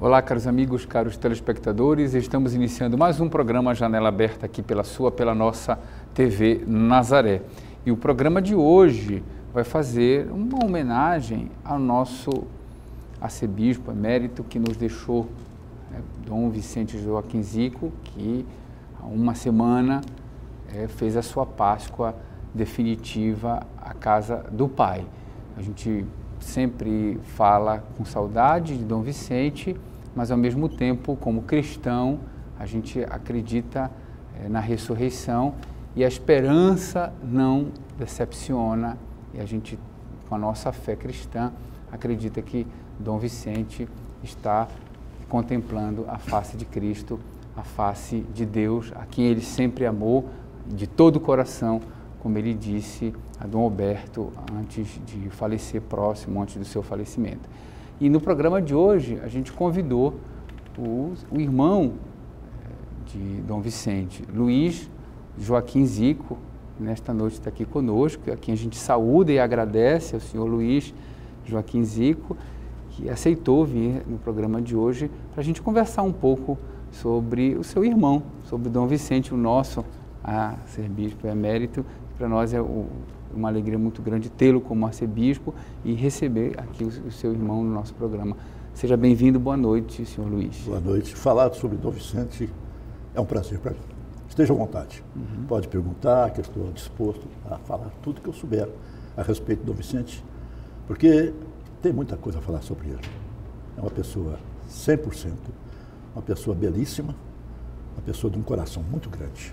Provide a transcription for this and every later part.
Olá, caros amigos, caros telespectadores. Estamos iniciando mais um programa Janela Aberta aqui pela sua, pela nossa TV Nazaré. E o programa de hoje vai fazer uma homenagem ao nosso arcebispo emérito que nos deixou, né, Dom Vicente Joaquim Zico, que há uma semana é, fez a sua Páscoa definitiva à casa do Pai. A gente sempre fala com saudade de Dom Vicente mas ao mesmo tempo, como cristão, a gente acredita é, na ressurreição e a esperança não decepciona e a gente, com a nossa fé cristã, acredita que Dom Vicente está contemplando a face de Cristo, a face de Deus, a quem ele sempre amou de todo o coração, como ele disse a Dom Alberto antes de falecer, próximo, antes do seu falecimento. E no programa de hoje a gente convidou o, o irmão eh, de Dom Vicente, Luiz Joaquim Zico, nesta noite está aqui conosco, a quem a gente saúda e agradece ao senhor Luiz Joaquim Zico, que aceitou vir no programa de hoje para a gente conversar um pouco sobre o seu irmão, sobre Dom Vicente, o nosso a ser bispo emérito. Para nós é o, uma alegria muito grande tê-lo como arcebispo e receber aqui o, o seu irmão no nosso programa. Seja bem-vindo, boa noite, senhor Luiz. Boa noite. Falar sobre Dom Vicente é um prazer para mim. Esteja à vontade. Uhum. Pode perguntar, que eu estou disposto a falar tudo que eu souber a respeito de Dom Vicente, porque tem muita coisa a falar sobre ele. É uma pessoa 100%, uma pessoa belíssima, uma pessoa de um coração muito grande.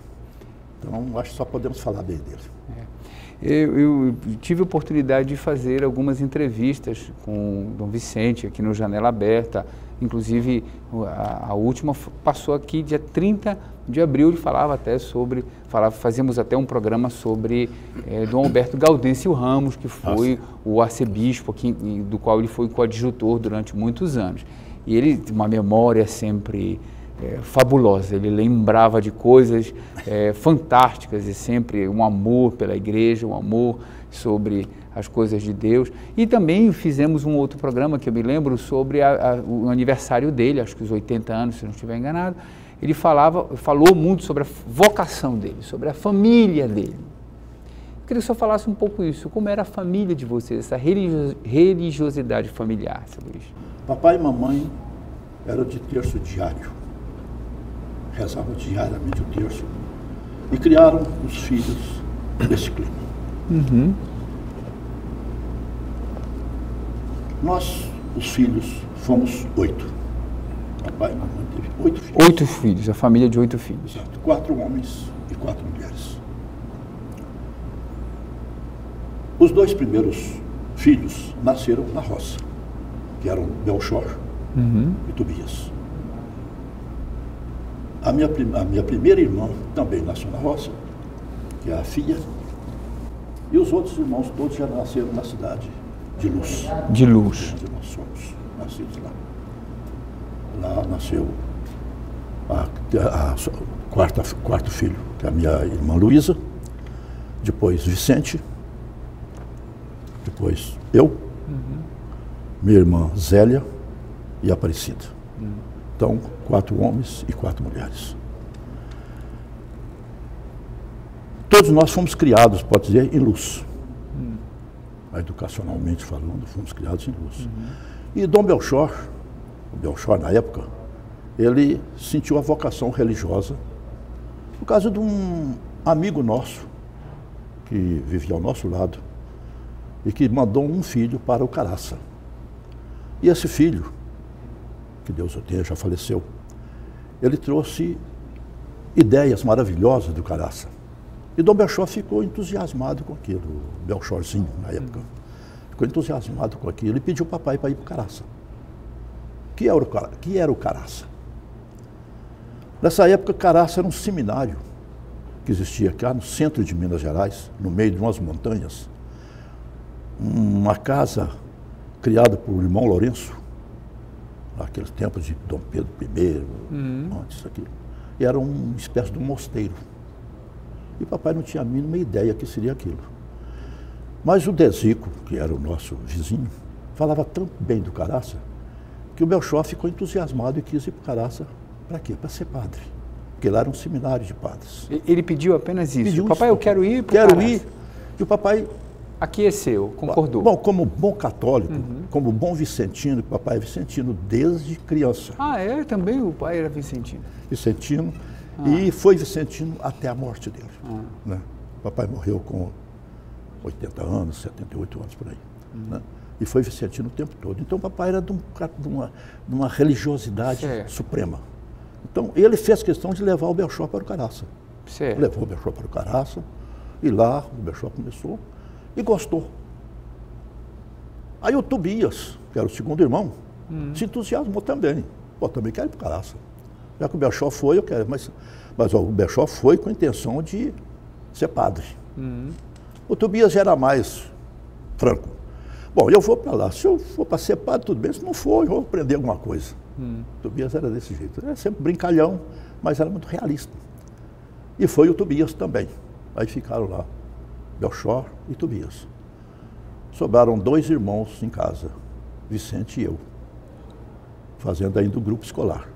Então, acho que só podemos falar bem dele. É. Eu, eu, tive oportunidade de fazer algumas entrevistas com o Dom Vicente aqui no Janela Aberta, inclusive a, a, última passou aqui dia 30 de abril, ele falava até sobre, falava, fazíamos até um programa sobre é, Dom Alberto Gaudêncio Ramos, que foi Nossa. o arcebispo aqui, do qual ele foi coadjutor durante muitos anos. E ele uma memória sempre é, fabulosa. Ele lembrava de coisas é, fantásticas e sempre um amor pela igreja, um amor sobre as coisas de Deus. E também fizemos um outro programa que eu me lembro sobre a, a, o aniversário dele, acho que os 80 anos, se não estiver enganado. Ele falava, falou muito sobre a vocação dele, sobre a família dele. Eu queria que o senhor falasse um pouco isso. Como era a família de vocês, essa religiosidade familiar, seu Luiz? Papai e mamãe eram de terço diário rezava diariamente o terço, e criaram os filhos nesse clima. Uhum. Nós, os filhos, fomos oito. Papai e mamãe teve oito filhos. Oito filhos, a família de oito filhos. Exato. Quatro homens e quatro mulheres. Os dois primeiros filhos nasceram na roça, que eram Belchor uhum. e Tobias. A minha, a minha primeira irmã também nasceu na roça, que é a filha, e os outros irmãos todos já nasceram na cidade de Luz. De Luz. Onde nós somos nascidos lá. Lá nasceu a, a, a quarta, quarto filho, que é a minha irmã Luísa, depois Vicente, depois eu, uhum. minha irmã Zélia e Aparecida. Uhum. Então, quatro homens e quatro mulheres. Todos nós fomos criados, pode dizer, em luz. Hum. Educacionalmente falando, fomos criados em luz. Uhum. E Dom Belchor, o Belchor na época, ele sentiu a vocação religiosa por causa de um amigo nosso que vivia ao nosso lado e que mandou um filho para o Caraça. E esse filho que Deus o tenha, já faleceu, ele trouxe ideias maravilhosas do Caraça. E Dom Belchor ficou entusiasmado com aquilo, Belchorzinho na época. Ficou entusiasmado com aquilo e pediu o papai para ir para o Caraça. Que era o, que era o Caraça? Nessa época, Caraça era um seminário que existia cá no centro de Minas Gerais, no meio de umas montanhas. Uma casa criada por irmão Lourenço, naqueles tempos de Dom Pedro I, uhum. antes aquilo. E era uma espécie de um mosteiro. E papai não tinha a mínima ideia que seria aquilo. Mas o Desico, que era o nosso vizinho, falava tão bem do Caraça, que o Belchó ficou entusiasmado e quis ir para o Caraça. Para quê? Para ser padre. Porque lá era um seminário de padres. Ele pediu apenas isso. Pediu papai, isso. eu quero ir para Quero ir. E o papai Aqueceu, concordou. Bom, como bom católico, como bom vicentino, que papai é vicentino desde criança. Ah, é? Também o pai era vicentino. Vicentino. Ah. E foi vicentino até a morte dele. né? O papai morreu com 80 anos, 78 anos por aí. Uhum. né? E foi vicentino o tempo todo. Então o papai era de, um de uma, de uma religiosidade Certo. suprema. Então ele fez questão de levar o Belchó para o Caraça. Certo. Levou o Belchó para o Caraça, e lá o Belchó começou e gostou. Aí o Tobias, que era o segundo irmão, se entusiasmou também. Pô, também quero ir para o Caraça. Já que o Belchó foi, eu quero. Mas, mas ó, o Belchó foi com a intenção de ser padre. O Tobias era mais franco. Bom, eu vou para lá. Se eu for para ser padre, tudo bem. Se não for, eu vou aprender alguma coisa. O Tobias era desse jeito. Era sempre brincalhão, mas era muito realista. E foi o Tobias também. Aí ficaram lá, Belchor e Tobias. Sobraram dois irmãos em casa, Vicente e eu, fazendo ainda o grupo escolar.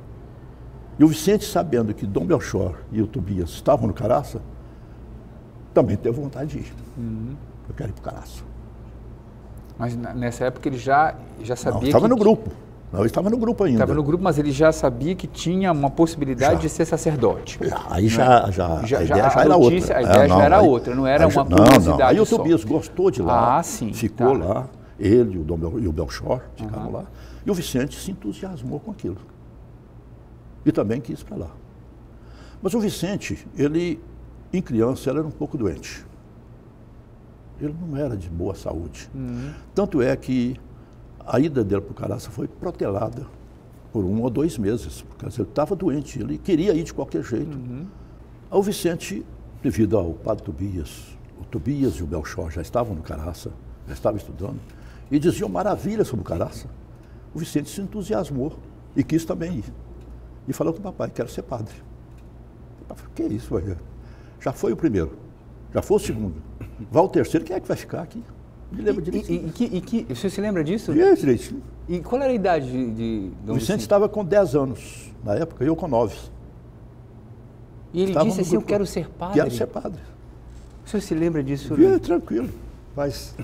E o Vicente, sabendo que Dom Belchor e o Tobias estavam no Caraça, também teve vontade de ir. Eu quero ir para o Caraça. Mas nessa época ele já, já Não, sabia estava que... no grupo. Não, eu estava no grupo ainda. Estava no grupo, mas ele já sabia que tinha uma possibilidade Já. de ser sacerdote. Aí já, já, Já- a ideia já era notícia- outra. a ideia já era outra, não era aí uma curiosidade Aí o. Tobias gostou de lá. Ah, sim, Ficou tá. lá, ele o Dom e o Belchor ficaram lá. E o Vicente se entusiasmou com aquilo. E também quis ir para lá. Mas o Vicente, ele, em criança, ele era um pouco doente. Ele não era de boa saúde. Uhum. Tanto é que a ida dele para o Caraça foi protelada por um ou dois meses, porque ele estava doente, ele queria ir de qualquer jeito. O Vicente, devido ao padre Tobias, o Tobias e o Belchor já estavam no Caraça, já estavam estudando, e diziam maravilhas sobre o Caraça. O Vicente se entusiasmou e quis também ir. E falou com o papai, quero ser padre. O papai falou, que isso, vai? Já foi o primeiro, já foi o segundo. Vai o terceiro, quem é que vai ficar aqui? Me lembro E, direitinho. e, e, que- e que, o senhor se lembra disso? Lembro direitinho. E qual era a idade de, de Dom O Vicente estava com 10 anos na época, e eu com 9. E ele Estava disse assim, eu quero ser padre. Quero ser padre. O senhor se lembra disso? Via, tranquilo. Mas...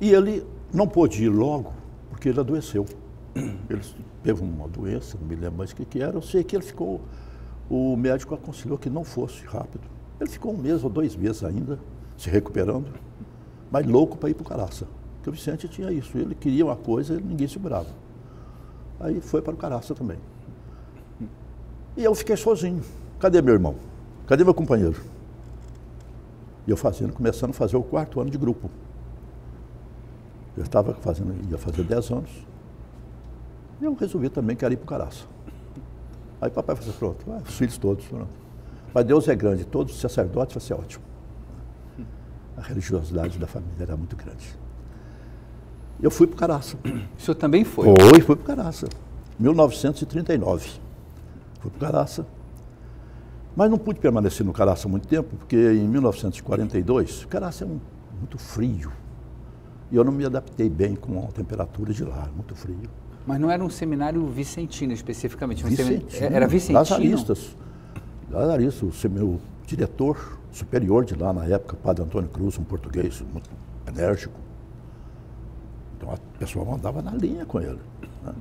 E ele não pôde ir logo, porque ele adoeceu. Ele teve uma doença, não me lembro mais o que, que era. Eu sei que ele ficou. O médico aconselhou que não fosse rápido. Ele ficou um mês ou dois meses ainda, se recuperando, mas louco para ir para o Caraça. Porque o Vicente tinha isso. Ele queria uma coisa e ninguém segurava. Aí foi para o Caraça também. E eu fiquei sozinho. Cadê meu irmão? Cadê meu companheiro? E eu fazendo, começando a fazer o quarto ano de grupo. Eu estava fazendo, ia fazer 10 anos. E eu resolvi também que era ir para o Caraça. Aí papai falou assim, pronto, os filhos todos. Pronto. Mas Deus é grande, todos os sacerdotes vai ser ótimo. A religiosidade da família era muito grande. Eu fui para o Caraça. O senhor também foi? Foi, fui para o Caraça. 1939. Fui para o Caraça. Mas não pude permanecer no Caraça muito tempo, porque em 1942, o Caraça é um, muito frio. E eu não me adaptei bem com a temperatura de lá, muito frio. Mas não era um seminário vicentino especificamente? Um semi- Vicentino, Era vicentino? Lazaristas. Lazaristas, o se- meu diretor superior de lá na época, o padre Antônio Cruz, um português muito enérgico. Então a pessoa andava na linha com ele. né?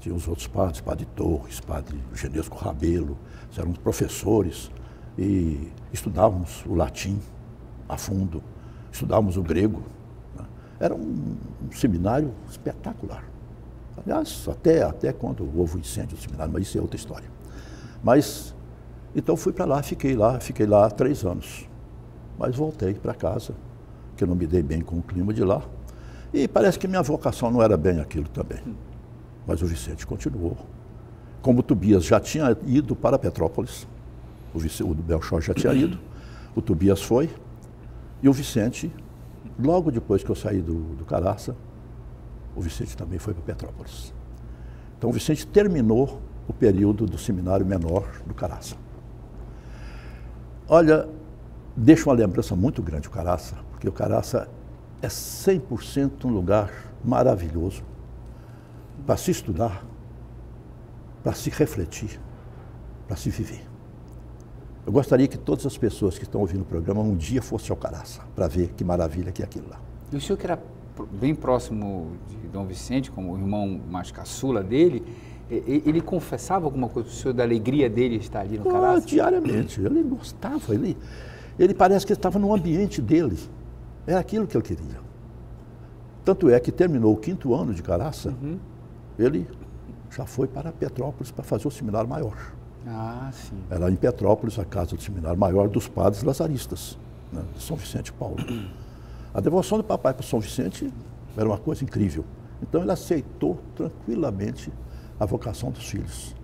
Tinha os outros padres, padre Torres, padre Genesco Rabelo, eram professores e estudávamos o latim a fundo, estudávamos o grego. né? Era um, um seminário espetacular. Aliás, até, até quando houve o incêndio do seminário, mas isso é outra história. Mas, então fui para lá, fiquei lá, fiquei lá três anos. Mas voltei para casa, que eu não me dei bem com o clima de lá. E parece que minha vocação não era bem aquilo também. Mas o Vicente continuou. Como o Tobias já tinha ido para Petrópolis, o, Vice, o Belchor já tinha ido, o Tobias foi, e o Vicente, logo depois que eu saí do, do Caraça, o Vicente também foi para Petrópolis. Então o Vicente terminou o período do seminário menor do Caraça. Olha, deixa uma lembrança muito grande o Caraça, porque o Caraça é 100% um lugar maravilhoso. para se estudar, para se refletir, para se viver. Eu gostaria que todas as pessoas que estão ouvindo o programa um dia fossem ao Caraça, para ver que maravilha que é aquilo lá. E o senhor que era bem próximo de Dom Vicente, como o irmão mais caçula dele, ele confessava alguma coisa para o senhor da alegria dele estar ali no? Ah, diariamente. Ele gostava, ele, ele parece que estava no ambiente dele. Era aquilo que ele queria. Tanto é que terminou o quinto ano de Caraça, uhum. ele já foi para Petrópolis para fazer o seminário maior. Ah, sim. Era em Petrópolis, a casa do seminário maior dos padres lazaristas, né, de São Vicente Paulo. A devoção do papai para São Vicente era uma coisa incrível. Então ele aceitou tranquilamente a vocação dos filhos.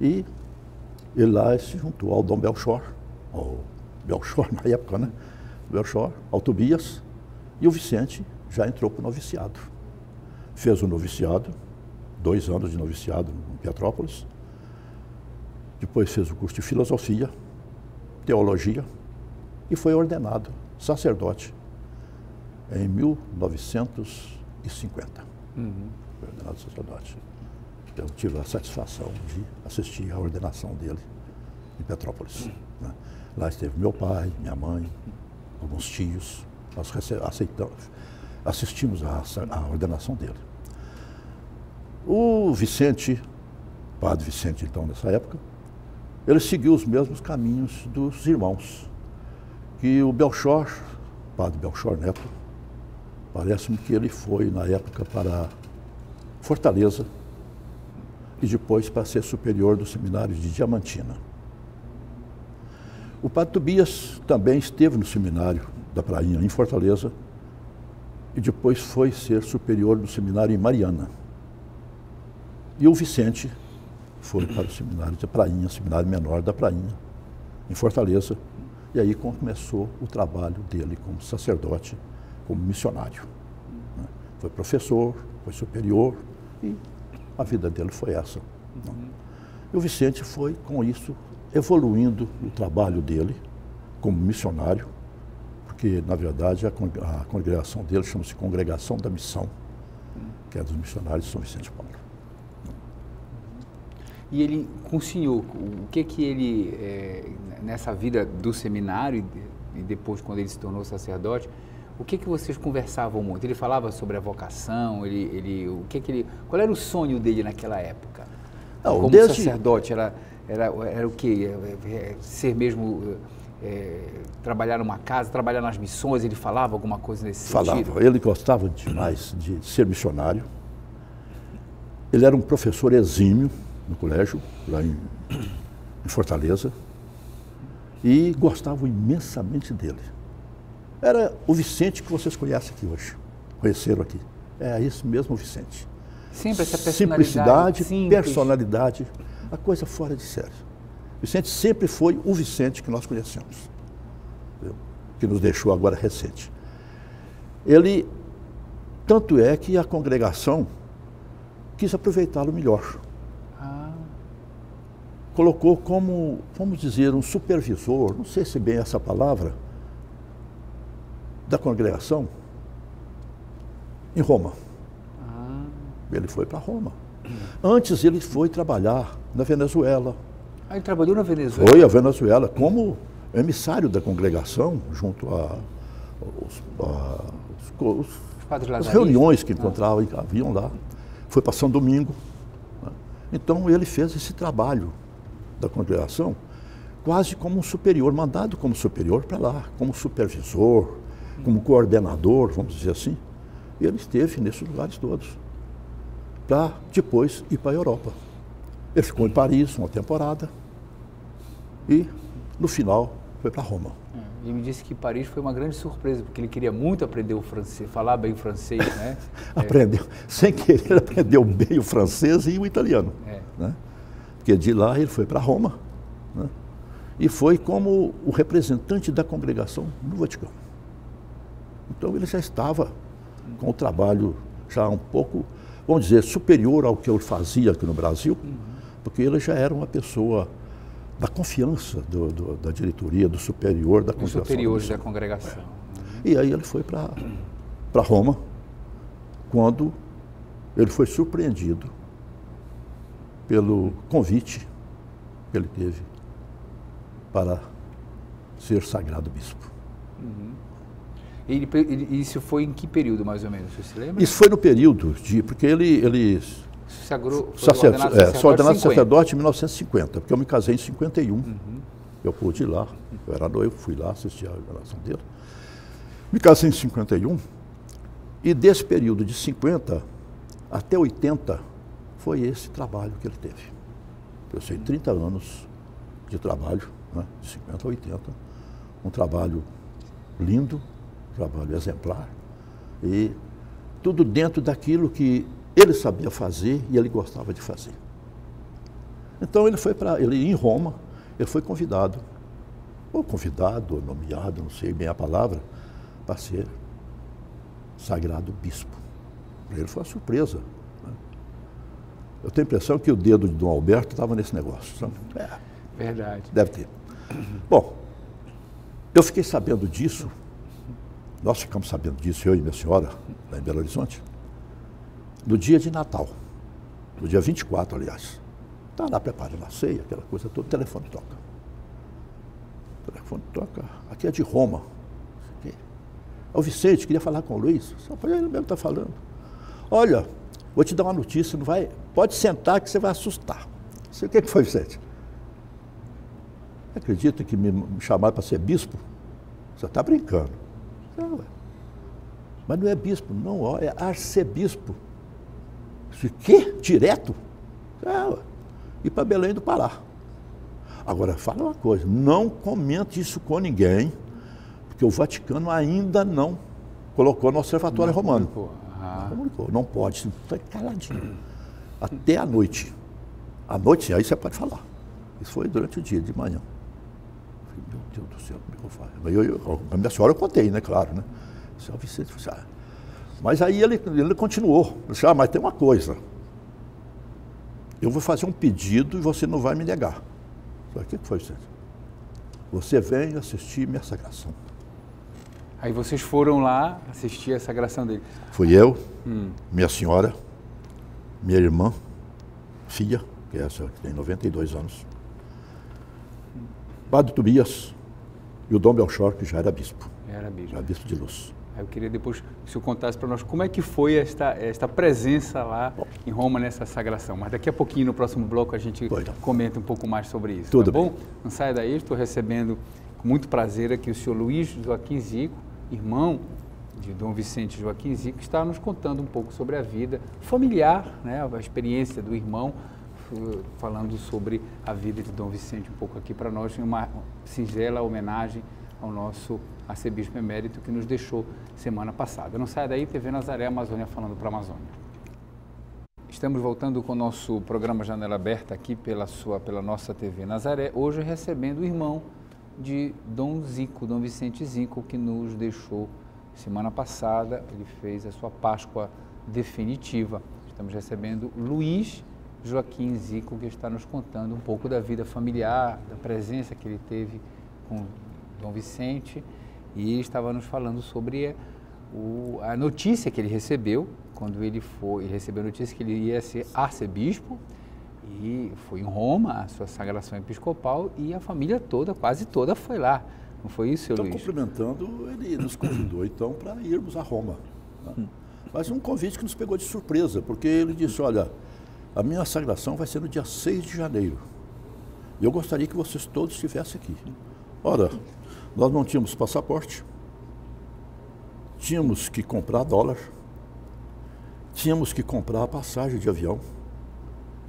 E ele lá se juntou ao Dom Belchor, ao Belchor na época, né? Belchor, ao Tobias, e o Vicente já entrou para o noviciado. Fez o noviciado, dois anos de noviciado em Petrópolis, depois fez o curso de filosofia, teologia e foi ordenado sacerdote em 1950. Uhum. Foi ordenado sacerdote. Eu tive a satisfação de assistir à ordenação dele em Petrópolis. Né? Lá esteve meu pai, minha mãe, alguns tios. Nós aceitamos, assistimos à ordenação dele. O Vicente, padre Vicente então nessa época, ele seguiu os mesmos caminhos dos irmãos. Que o Belchor, padre Belchor Neto, parece-me que ele foi na época para Fortaleza e depois para ser superior do seminário de Diamantina. O padre Tobias também esteve no seminário da Prainha, em Fortaleza, e depois foi ser superior do seminário em Mariana. E o Vicente foi para o seminário da Prainha, seminário menor da Prainha, em Fortaleza, e aí começou o trabalho dele como sacerdote, como missionário. Né? Foi professor, foi superior, e a vida dele foi essa. Uhum. E o Vicente foi, com isso, evoluindo o trabalho dele como missionário, porque, na verdade, a, congregação dele chama-se Congregação da Missão, que é dos missionários de São Vicente Paulo. E ele, com o senhor, o que que ele, é, nessa vida do seminário e depois quando ele se tornou sacerdote, o que que vocês conversavam muito? Ele falava sobre a vocação, ele, ele, o que que ele, qual era o sonho dele naquela época? Não, Como desde... sacerdote, era, era, era o quê? É, é, ser mesmo, é, trabalhar numa casa, trabalhar nas missões, ele falava alguma coisa nesse falava. sentido? Falava, ele gostava demais de ser missionário. Ele era um professor exímio, no colégio, lá em, em Fortaleza, e gostavam imensamente dele. Era o Vicente que vocês conhecem aqui hoje, conheceram aqui. É esse mesmo Vicente. Sempre essa personalidade. Simplicidade, simples. personalidade, a coisa fora de sério. Vicente sempre foi o Vicente que nós conhecemos, que nos deixou agora recente. Ele, tanto é que a congregação quis aproveitá-lo melhor colocou como, vamos dizer, um supervisor, não sei se bem essa palavra, da congregação em Roma. Ah. Ele foi para Roma. Antes ele foi trabalhar na Venezuela. Ah, ele trabalhou na Venezuela? Foi a Venezuela como emissário da congregação, junto a, os, a, os, os, as reuniões que encontravam, ah. haviam lá. Foi para São Domingo. Né? Então ele fez esse trabalho da congregação, quase como um superior, mandado como superior para lá, como supervisor, como coordenador, vamos dizer assim. E ele esteve nesses lugares todos, para depois ir para a Europa. Ele ficou em Paris uma temporada e, no final, foi para Roma. Ele me disse que Paris foi uma grande surpresa, porque ele queria muito aprender o francês, falar bem o francês, né? aprendeu, é. sem querer, aprendeu bem o francês e o italiano. É. Né? Porque de lá ele foi para Roma né? e foi como o representante da congregação no Vaticano. Então ele já estava com o trabalho já um pouco, vamos dizer, superior ao que eu fazia aqui no Brasil, porque ele já era uma pessoa da confiança do, do, da diretoria, do superior da congregação. superiores da congregação. E aí ele foi para Roma, quando ele foi surpreendido pelo convite que ele teve para ser sagrado bispo. Uhum. Ele, ele, isso foi em que período, mais ou menos? Você se lembra? Isso foi no período de. Porque ele. ele Sagrou, foi ordenado, é, sacerdote, ordenado sacerdote em 1950, porque eu me casei em 51. Uhum. Eu pude ir lá, eu era noivo, fui lá assistir a ordenação dele. Me casei em 51, e desse período de 50 até 80 foi esse trabalho que ele teve. Eu sei, 30 anos de trabalho, né, de 50 a 80, um trabalho lindo, trabalho exemplar, e tudo dentro daquilo que ele sabia fazer e ele gostava de fazer. Então ele foi para, ele em Roma, ele foi convidado, ou convidado, ou nomeado, não sei bem a palavra, para ser sagrado bispo. Para ele foi uma surpresa. Né? Eu tenho a impressão que o dedo de Dom Alberto estava nesse negócio. Sabe? É, Verdade. Deve ter. Bom, eu fiquei sabendo disso, nós ficamos sabendo disso, eu e minha senhora, lá em Belo Horizonte, no dia de Natal, no dia 24, aliás. Está lá preparando a ceia, aquela coisa toda, o telefone toca. O telefone toca, aqui é de Roma. É o Vicente, queria falar com o Luiz. Só para ele mesmo está falando. Olha, vou te dar uma notícia, não vai. Pode sentar que você vai assustar. Sei o que, que foi, Vicente? Acredita que me chamaram para ser bispo? Você está brincando. Não, mas não é bispo, não, é arcebispo. Disse, quê? Direto? É, e para Belém do Pará. Agora, fala uma coisa, não comente isso com ninguém, porque o Vaticano ainda não colocou no Observatório não Romano. Comunicou. Ah. Não comunicou, não pode, está caladinho. Até a noite. À noite, aí você pode falar. Isso foi durante o dia, de manhã. Meu Deus do céu, como é que eu faço? Eu, eu, a minha senhora eu contei, né, claro, né? O Vicente falou assim, ah, mas aí ele, ele continuou. Ele disse, ah, mas tem uma coisa. Eu vou fazer um pedido e você não vai me negar. Eu falei, o que foi, Vicente? Você vem assistir minha sagração. Aí vocês foram lá assistir a sagração dele. Fui eu, hum. minha senhora, minha irmã, filha, que é essa que tem 92 anos, Padre Tobias e o Dom Belchor, que já era bispo. Era bispo. Já era bispo de luz. Eu queria depois que o senhor contasse para nós como é que foi esta, esta presença lá bom. em Roma nessa sagração. Mas daqui a pouquinho, no próximo bloco, a gente comenta um pouco mais sobre isso. Tudo tá bem. bom? Não saia daí, estou recebendo com muito prazer aqui o senhor Luiz Joaquim Zico, irmão de Dom Vicente Joaquim Zico, que está nos contando um pouco sobre a vida familiar, né, a experiência do irmão, falando sobre a vida de Dom Vicente um pouco aqui para nós, em uma singela homenagem ao nosso arcebispo emérito que nos deixou semana passada. Não saia daí, TV Nazaré Amazônia falando para a Amazônia. Estamos voltando com o nosso programa Janela Aberta aqui pela, sua, pela nossa TV Nazaré, hoje recebendo o irmão de Dom Zico, Dom Vicente Zico, que nos deixou semana passada. Ele fez a sua Páscoa definitiva. Estamos recebendo Luiz Joaquim Zico, que está nos contando um pouco da vida familiar, da presença que ele teve com Dom Vicente e estava nos falando sobre o, a notícia que ele recebeu quando ele foi, ele recebeu a notícia que ele ia ser arcebispo e foi em Roma, a sua sagração episcopal e a família toda, quase toda foi lá. Não foi isso, seu então, Luiz? cumprimentando, ele nos convidou então para irmos a Roma. Né? Hum. Mas um convite que nos pegou de surpresa, porque ele disse, olha, a minha sagração vai ser no dia 6 de janeiro. E eu gostaria que vocês todos estivessem aqui. Ora, nós não tínhamos passaporte, tínhamos que comprar dólar, tínhamos que comprar a passagem de avião.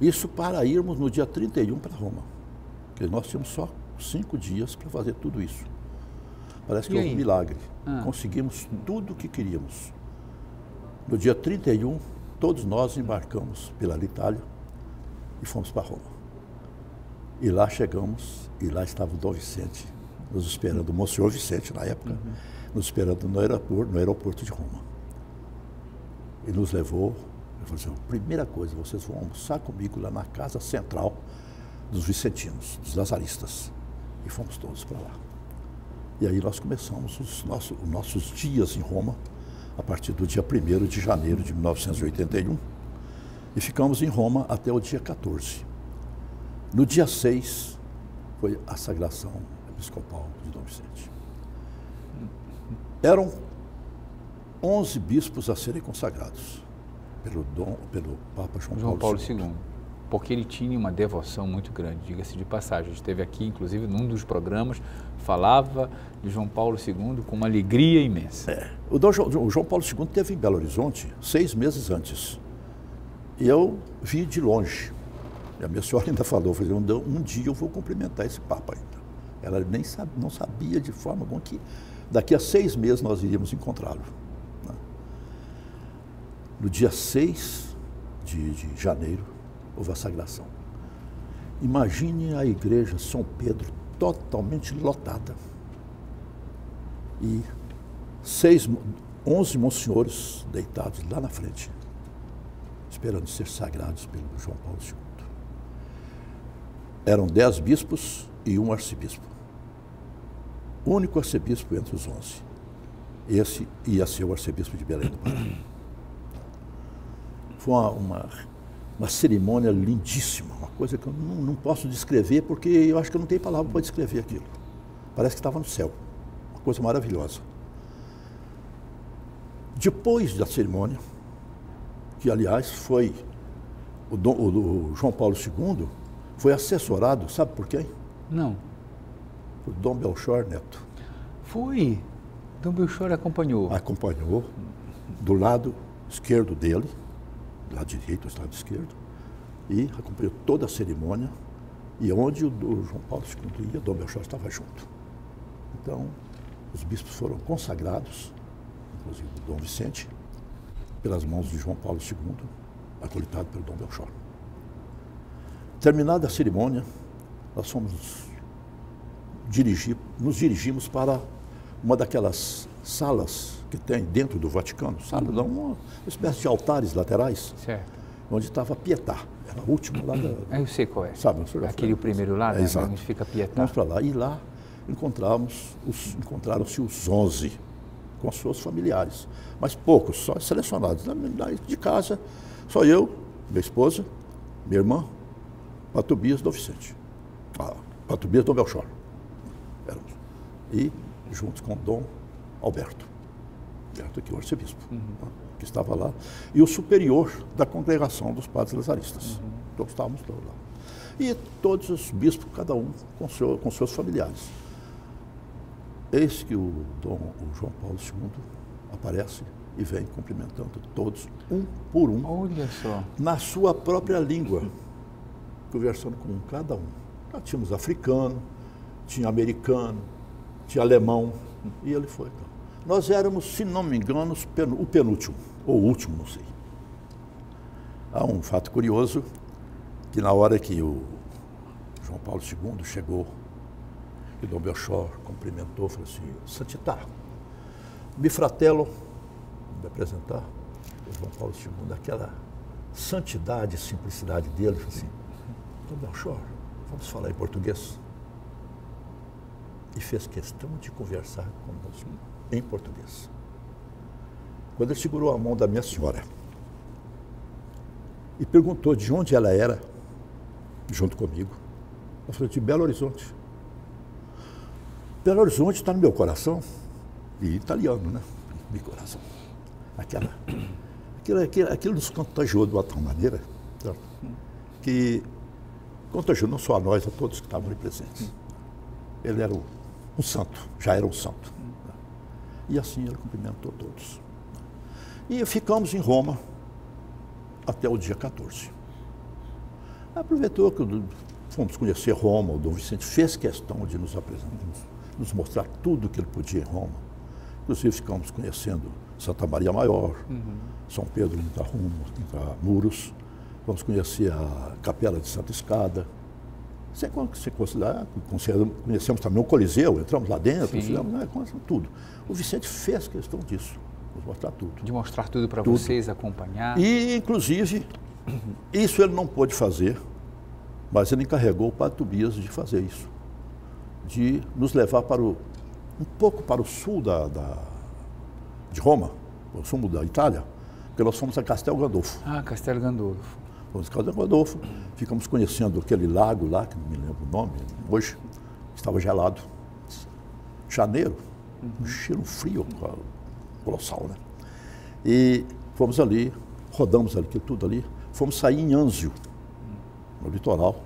Isso para irmos no dia 31 para Roma. Porque nós tínhamos só cinco dias para fazer tudo isso. Parece que houve um milagre. Ah. Conseguimos tudo o que queríamos. No dia 31, todos nós embarcamos pela Itália e fomos para Roma. E lá chegamos, e lá estava o Dom Vicente, nos esperando, o Monsenhor Vicente na época, uhum. nos esperando no aeroporto, no aeroporto de Roma. E nos levou, ele falou assim, primeira coisa, vocês vão almoçar comigo lá na casa central dos vicentinos, dos lazaristas. E fomos todos para lá. E aí nós começamos os nossos, os nossos dias em Roma, a partir do dia 1 de janeiro de 1981. E ficamos em Roma até o dia 14. No dia 6 foi a sagração episcopal de Dom Vicente. Eram 11 bispos a serem consagrados pelo, Dom, pelo Papa João, João Paulo, Paulo II. Porque ele tinha uma devoção muito grande, diga-se de passagem. Esteve aqui, inclusive, num dos programas, falava de João Paulo II com uma alegria imensa. É. O, Dom, o João Paulo II esteve em Belo Horizonte seis meses antes. E eu vi de longe. E a minha senhora ainda falou, um, um dia eu vou cumprimentar esse Papa ainda. Ela nem sabe, não sabia de forma alguma que daqui a seis meses nós iríamos encontrá-lo. Né? No dia 6 de, de janeiro, houve a sagração. Imagine a igreja São Pedro totalmente lotada. E seis, onze monsenhores deitados lá na frente, esperando ser sagrados pelo João Paulo II. Eram dez bispos e um arcebispo. O único arcebispo entre os onze. Esse ia ser o arcebispo de Belém do Pará. Foi uma, uma, uma cerimônia lindíssima, uma coisa que eu não, não, posso descrever porque eu acho que eu não tenho palavra para descrever aquilo. Parece que estava no céu. Uma coisa maravilhosa. Depois da cerimônia, que aliás foi o, Dom, o, o João Paulo II, foi assessorado, sabe por quem? Não. Por Dom Belchor Neto. Foi. Dom Belchor acompanhou. Acompanhou do lado esquerdo dele, lado direito, do lado esquerdo, e acompanhou toda a cerimônia. E onde o, o João Paulo II ia, Dom Belchor estava junto. Então, os bispos foram consagrados, inclusive o Dom Vicente, pelas mãos de João Paulo II, acolitado pelo Dom Belchor. Terminada a cerimônia, nós fomos dirigir, nos dirigimos para uma daquelas salas que tem dentro do Vaticano, sala, uhum. uma espécie de altares laterais, certo. onde estava Pietà, era a última lá da... Ah, eu sei qual é. Sabe, Aquele o primeiro lá, é, né, exato. onde fica Pietà. Vamos para lá. E lá encontramos os, encontraram-se os 11 com seus familiares, mas poucos, só selecionados. De casa, só eu, minha esposa, minha irmã, Patubias do Vicente. Ah, Patubias do Belchor. E juntos com Dom Alberto. Alberto aqui, o arcebispo, uhum. Que estava lá. E o superior da congregação dos padres lazaristas. Uhum. Então estávamos todos lá. E todos os bispos, cada um com, seu, com seus familiares. Eis que o, Dom, o João Paulo II aparece e vem cumprimentando todos, um por um. Olha só. Na sua própria língua, conversando com cada um. Nós tínhamos africano, tinha americano, tinha alemão, e ele foi. Nós éramos, se não me engano, o penúltimo, ou o último, não sei. Há um fato curioso, que na hora que o João Paulo II chegou, e Dom Belchor cumprimentou, falou assim, Santità, mi fratello, me apresentar, o João Paulo II, daquela santidade e simplicidade dele, falou assim, Dom Belchor, vamos falar em português? E fez questão de conversar conosco em português. Quando ele segurou a mão da minha senhora e perguntou de onde ela era, junto comigo, eu falei, de Belo Horizonte. Belo Horizonte está no meu coração, e italiano, né? Meu coração. Aquela, aquilo, aquilo, aquilo nos contagiou de uma tal maneira certo? que contagiou não só a nós, a todos que estavam ali presentes. Ele era um santo, já era um santo. E assim ele cumprimentou todos. E ficamos em Roma até o dia 14. Aproveitou que fomos conhecer Roma, o Dom Vicente fez questão de nos apresentar, nos mostrar tudo que ele podia em Roma. Inclusive ficamos conhecendo Santa Maria Maior, uhum. São Pedro Muros, vamos conhecer a Capela de Santa Escada. Sem, sem considerar, conhecemos também o Coliseu, entramos lá dentro, fizemos né, tudo. O Vicente fez questão disso, nos mostrar tudo. De mostrar tudo para vocês, acompanhar. E, inclusive, isso ele não pôde fazer, mas ele encarregou o Padre Tobias de fazer isso. De nos levar para o, um pouco para o sul da, da de Roma, o sul da Itália, porque nós fomos a Castel Gandolfo. Ah, Castel Gandolfo. Na casa do Rodolfo, ficamos conhecendo aquele lago lá, que não me lembro o nome, hoje estava gelado. Janeiro, um cheiro frio colossal, né? E fomos ali, rodamos ali, tudo ali, fomos sair em Anzio, no litoral,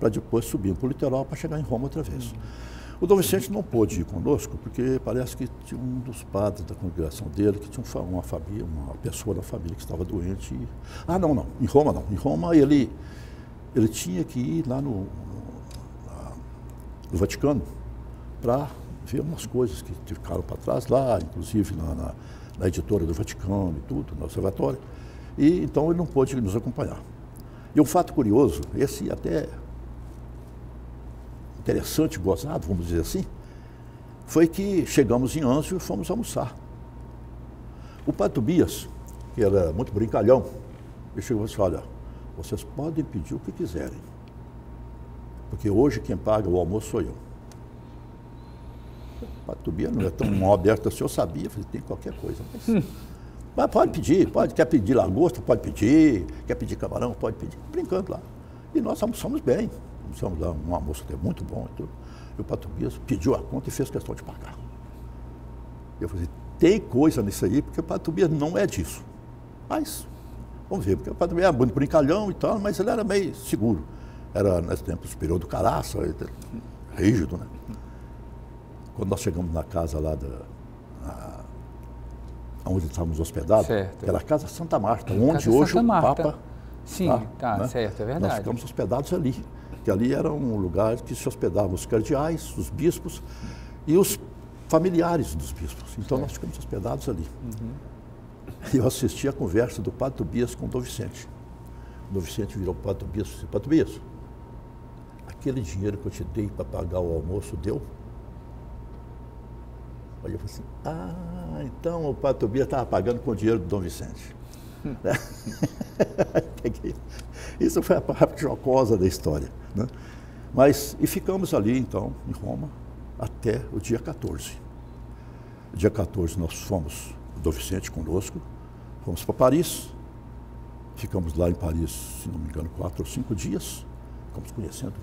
para depois subir para o litoral para chegar em Roma outra vez. O Dom Vicente não pôde ir conosco, porque parece que tinha um dos padres da congregação dele, que tinha uma família, uma pessoa da família que estava doente. E... Ah, não, não, em Roma não. Em Roma ele, ele tinha que ir lá no, no Vaticano para ver umas coisas que ficaram para trás lá, inclusive na, na, na, editora do Vaticano e tudo, no observatório. E então ele não pôde nos acompanhar. E um fato curioso, esse até interessante, gozado, vamos dizer assim, foi que chegamos em Anzio e fomos almoçar. O Padre Tobias, que era muito brincalhão, ele chegou e disse, olha, vocês podem pedir o que quiserem, porque hoje quem paga o almoço sou eu. O Padre Tobias não é tão mal aberto assim, eu sabia, falei, tem qualquer coisa, mas, hum. mas pode pedir, pode, quer pedir lagosta, pode pedir, quer pedir camarão, pode pedir, brincando lá. E nós almoçamos bem almoçamos lá, um almoço até muito bom e tudo. E o Patubias pediu a conta e fez questão de pagar. Eu falei, tem coisa nisso aí, porque o Patubias não é disso. Mas, vamos ver, porque o Patubias era muito brincalhão e tal, mas ele era meio seguro. Era, nesse tempo, superior do caraça, rígido, né? Quando nós chegamos na casa lá da, na, onde estávamos hospedados, certo. era a Casa Santa Marta, onde hoje Santa o Papa. Sim, tá, tá né? certo, é verdade. Nós ficamos hospedados ali que ali era um lugar que se hospedavam os cardeais, os bispos e os familiares dos bispos. Então nós ficamos hospedados ali. Uhum. Eu assisti a conversa do Padre Tobias com o Dom Vicente. O Dom Vicente virou para o Padre Tobias e disse, Padre Tobias, aquele dinheiro que eu te dei para pagar o almoço deu? Aí eu falei assim, ah, então o Padre Tobias estava pagando com o dinheiro do Dom Vicente. Isso foi a parte jocosa da história. Né? Mas, e ficamos ali, então, em Roma, até o dia 14. Dia 14 nós fomos, o Dom Vicente conosco, fomos para Paris, ficamos lá em Paris, se não me engano, quatro ou cinco dias, ficamos conhecendo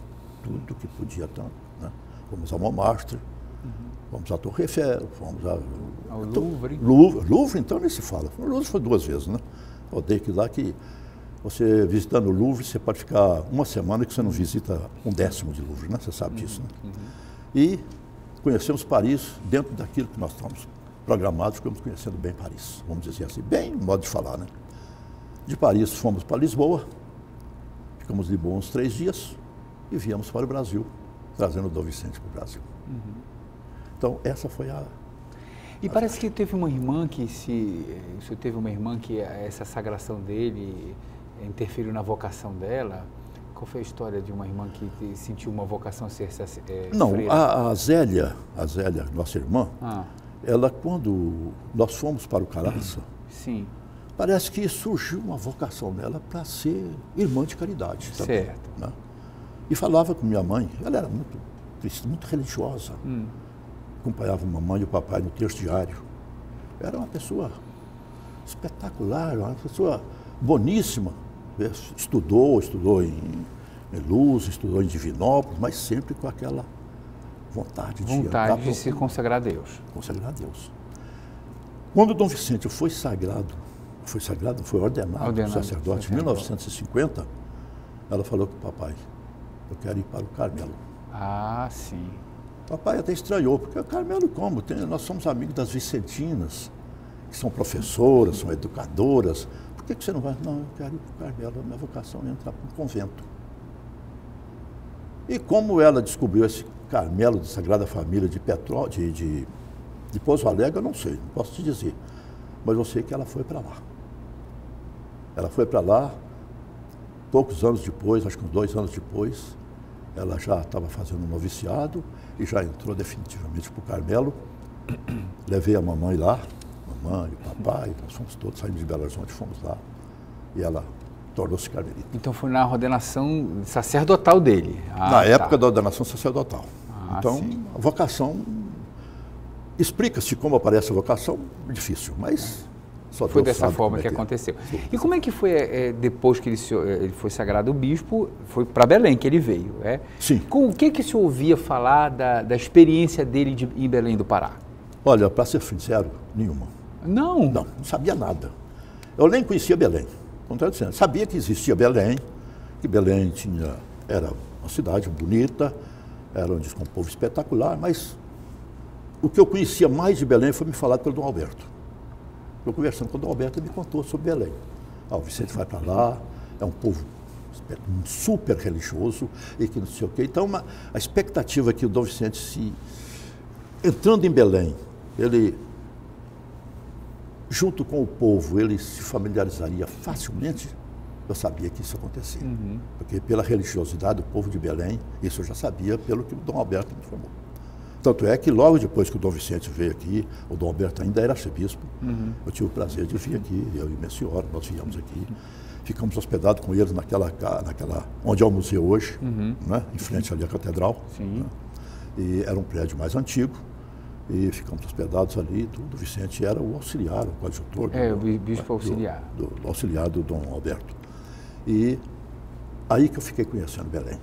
tudo que podia estar. Né? Fomos ao Montmartre, uhum. fomos à Torre Eiffel, fomos a, ao Louvre. Louvre. Louvre, então nem se fala. O Louvre foi duas vezes, né? Odeio que lá que você visitando o Louvre, você pode ficar uma semana que você não visita um décimo de Louvre, né? Você sabe disso, né? Uhum. E conhecemos Paris dentro daquilo que nós estamos programados, ficamos conhecendo bem Paris, vamos dizer assim, bem modo de falar, né? De Paris fomos para Lisboa, ficamos em Lisboa uns três dias e viemos para o Brasil, trazendo o Dom Vicente para o Brasil. Uhum. Então, essa foi a, e parece que teve uma irmã que se. Você teve uma irmã que essa sagração dele interferiu na vocação dela? Qual foi a história de uma irmã que sentiu uma vocação a ser é, Não, a, a, Zélia, a Zélia, nossa irmã, ah. ela quando nós fomos para o Caraça, Sim. parece que surgiu uma vocação dela para ser irmã de caridade. Também, certo. Né? E falava com minha mãe, ela era muito, muito religiosa, hum. Acompanhava a mamãe e o papai no texto diário. Era uma pessoa espetacular, uma pessoa boníssima estudou, estudou em, Luz, estudou em Divinópolis, mas sempre com aquela vontade, vontade de, de se consagrar a Deus. Consagrar a Deus. Quando Dom Vicente foi sagrado, foi sagrado, foi ordenado, ordenado sacerdote em 1950, ela falou com o papai, eu quero ir para o Carmelo. Ah, sim. Papai até estranhou, porque o Carmelo como? Tem, nós somos amigos das Vicentinas, que são professoras, são educadoras, por que, que você não vai? Não, eu quero ir para o Carmelo, a minha vocação é entrar para um convento. E como ela descobriu esse Carmelo de Sagrada Família de Petró, de, de, de Alegre, eu não sei, não posso te dizer. Mas eu sei que ela foi para lá. Ela foi para lá, poucos anos depois, acho que uns dois anos depois, ela já estava fazendo um noviciado e já entrou definitivamente para o Carmelo. Levei a mamãe lá, mamãe, papai, nós fomos todos, saímos de Belo Horizonte, fomos lá. E ela tornou-se carmelita. Então foi na ordenação sacerdotal dele? Ah, na tá. época da ordenação sacerdotal. Ah, então, sim. a vocação, explica-se como aparece a vocação, difícil, mas Só foi dessa forma é que, que é. aconteceu. E como é que foi, é, depois que ele, se- é, ele foi sagrado bispo, foi para Belém que ele veio, é? Sim. Com o que que se ouvia falar da, da experiência dele de, em Belém do Pará? Olha, para ser sincero, nenhuma. Não. Não, não sabia nada. Eu nem conhecia Belém. Como estou dizendo, sabia que existia Belém, que Belém tinha, era uma cidade bonita, era um, diz, um povo espetacular, mas o que eu conhecia mais de Belém foi me falado pelo Dom Alberto. Eu conversando com o Dom Alberto, ele me contou sobre Belém. Ah, o Vicente vai para lá, é um povo super religioso e que não sei o quê. Então, uma- a expectativa que o Dom Vicente se entrando em Belém, ele junto com o povo, ele se familiarizaria facilmente, eu sabia que isso acontecia. Porque pela religiosidade do povo de Belém, isso eu já sabia pelo que o Dom Alberto me informou. Tanto é que logo depois que o Dom Vicente veio aqui, o Dom Alberto ainda era arcebispo, eu tive o prazer de vir aqui, eu e minha senhora, nós viemos aqui, ficamos hospedados com eles naquela, naquela onde é o museu hoje, né, em frente ali à catedral. Sim. né, e era um prédio mais antigo, e ficamos hospedados ali, tudo. O Vicente era o auxiliar, o coadjutor. do- É, o bi- bispo do- auxiliar. Do, do auxiliar do Dom Alberto. E aí que eu fiquei conhecendo Belém.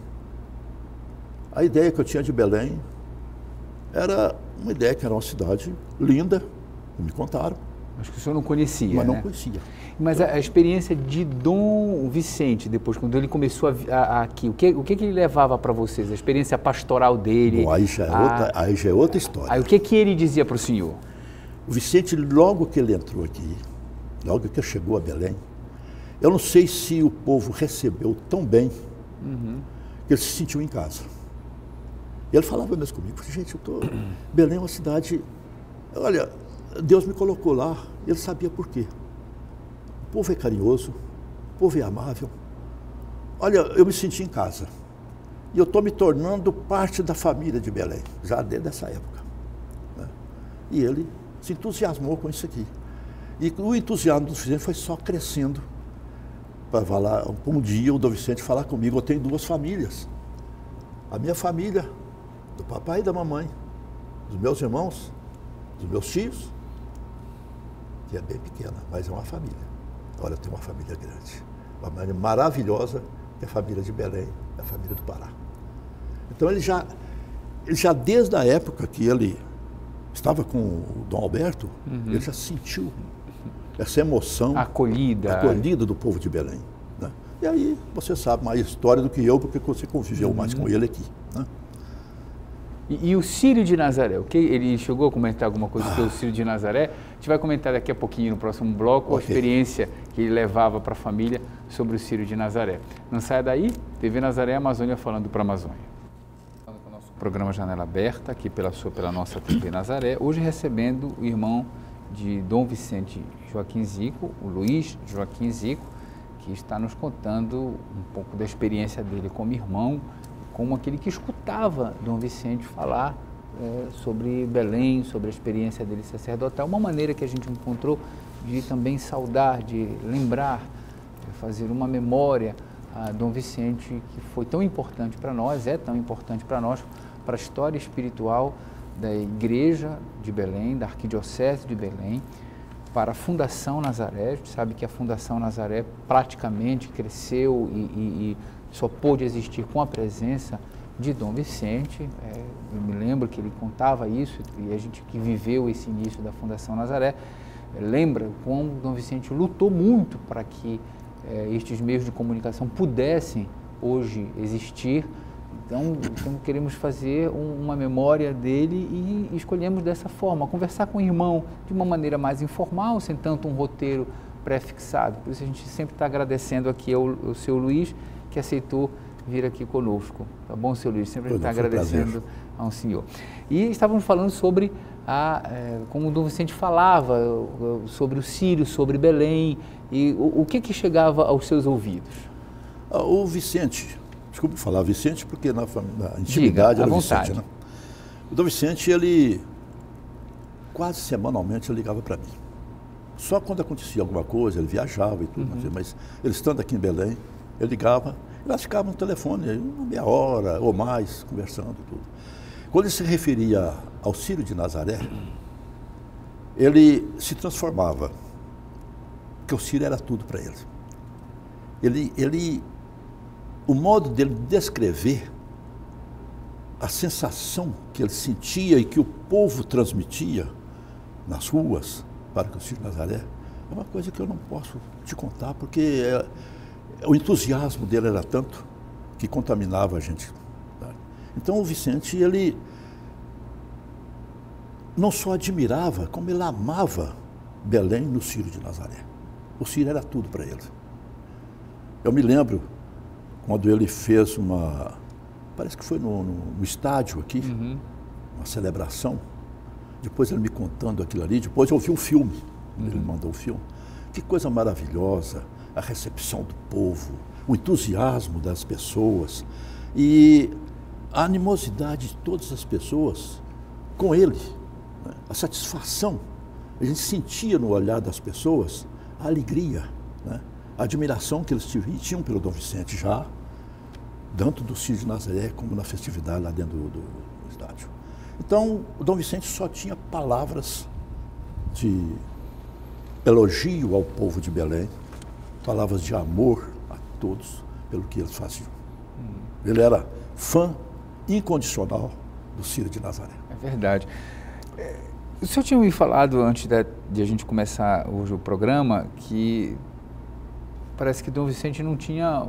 A ideia que eu tinha de Belém era uma ideia que era uma cidade linda, me contaram, Acho que o senhor não conhecia, mas né? não conhecia. Mas a, a experiência de Dom Vicente, depois, quando ele começou a a- aqui, o que, o que, que ele levava para vocês? A experiência pastoral dele? Bom, aí já é, outra, aí já é outra história. Aí o que, que ele dizia para o senhor? O Vicente, logo que ele entrou aqui, logo que chegou a Belém, eu não sei se o povo recebeu tão bem que ele se sentiu em casa. E ele falava mesmo comigo, gente, eu tô... Belém é uma cidade. Olha, Deus me colocou lá, ele sabia por quê. O povo é carinhoso, o povo é amável. Olha, eu me senti em casa. E eu estou me tornando parte da família de Belém, já desde essa época. né? E ele se entusiasmou com isso aqui. E o entusiasmo do Vicente foi só crescendo. Para falar, um dia o Dom Vicente falar comigo, eu tenho duas famílias. A minha família, do papai e da mamãe, dos meus irmãos, dos meus tios, que é bem pequena, mas é uma família. Agora eu tenho uma família grande. Uma família maravilhosa, que é a família de Belém, é a família do Pará. Então ele já, ele já desde a época que ele estava com o Dom Alberto, ele já sentiu essa emoção, acolhida. acolhida do povo de Belém. né? E aí você sabe mais história do que eu, porque você conviveu mais com ele aqui. né? E, e o Círio de Nazaré? O que, ele chegou a comentar alguma coisa sobre o Círio de Nazaré? A gente vai comentar daqui a pouquinho no próximo bloco a Ok. experiência que ele levava para a família sobre o Círio de Nazaré. Não saia daí, TV Nazaré Amazônia falando para a Amazônia. Programa Janela Aberta, aqui pela sua, pela nossa TV Nazaré, hoje recebendo o irmão de Dom Vicente Joaquim Zico, o Luiz Joaquim Zico, que está nos contando um pouco da experiência dele como irmão, como aquele que escutava Dom Vicente falar eh, sobre Belém, sobre a experiência dele sacerdotal, uma maneira que a gente encontrou de também saudar, de lembrar, de fazer uma memória a Dom Vicente, que foi tão importante para nós, é tão importante para nós, para a história espiritual da Igreja de Belém, da Arquidiocese de Belém, para a Fundação Nazaré. A gente sabe que a Fundação Nazaré praticamente cresceu e, e- e só pôde existir com a presença de Dom Vicente. É, eu me lembro que ele contava isso e a gente que viveu esse início da Fundação Nazaré eh, lembra como Dom Vicente lutou muito para que eh, estes meios de comunicação pudessem hoje existir. Então, então queremos fazer um- uma memória dele e escolhemos dessa forma, conversar com o irmão de uma maneira mais informal, sem tanto um roteiro pré-fixado. Por isso a gente sempre está agradecendo aqui ao, ao seu Luiz, que aceitou vir aqui conosco. Tá bom, seu Luiz? Sempre a gente está foi um agradecendo ao senhor. E estávamos falando sobre a, eh, como o Dom Vicente falava, sobre o Sírio, sobre Belém, e o, o que que chegava aos seus ouvidos? Ah, O Vicente, desculpe falar Vicente, porque na, na intimidade à era vontade. Vicente, né? O Dom Vicente, ele quase semanalmente ele ligava para mim. Só quando acontecia alguma coisa, ele viajava e tudo, Uhum. mas ele estando aqui em Belém, ele ligava, e nós ficávamos no telefone uma meia hora ou mais, conversando tudo. Quando ele se referia ao Círio de Nazaré, ele se transformava Porque o Ciro era tudo para ele. ele. Ele, o modo dele descrever a sensação que ele sentia e que o povo transmitia nas ruas para o Ciro Nazaré é uma coisa que eu não posso te contar, porque é, o entusiasmo dele era tanto que contaminava a gente. Então o Vicente, ele não só admirava, como ele amava Belém no Ciro de Nazaré. O Ciro era tudo para ele. Eu me lembro quando ele fez uma. Parece que foi no, no, no estádio aqui, uhum. uma celebração. Depois ele me contando aquilo ali, depois eu vi um filme. Uhum. Ele mandou o um filme. Que coisa maravilhosa, a recepção do povo, o entusiasmo das pessoas e a animosidade de todas as pessoas com ele, né? a satisfação. A gente sentia no olhar das pessoas a alegria, né? a admiração que eles tinham pelo Dom Vicente já, tanto do Cid de Nazaré como na festividade lá dentro do, do, do estádio. Então, o Dom Vicente só tinha palavras de elogio ao povo de Belém, palavras de amor a todos pelo que eles faziam. Hum. Ele era fã incondicional do Ciro de Nazaré. É verdade. É, o senhor tinha me falado antes de, de a gente começar hoje o programa que parece que Dom Vicente não tinha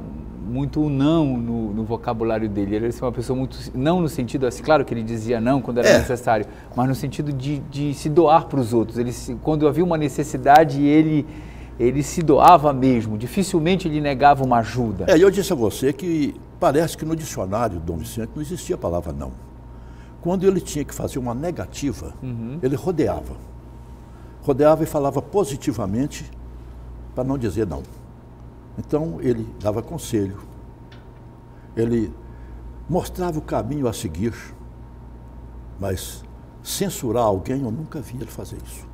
muito não no, no, vocabulário dele. Ele era uma pessoa muito. Não no sentido assim, claro que ele dizia não quando era é. necessário, mas no sentido de, de se doar para os outros. Ele, quando havia uma necessidade, ele, ele se doava mesmo. Dificilmente ele negava uma ajuda. É, eu disse a você que parece que no dicionário do Dom Vicente não existia a palavra não. Quando ele tinha que fazer uma negativa, uhum. ele rodeava. Rodeava e falava positivamente para não dizer não. Então ele dava conselho, ele mostrava o caminho a seguir, mas censurar alguém eu nunca vi ele fazer isso.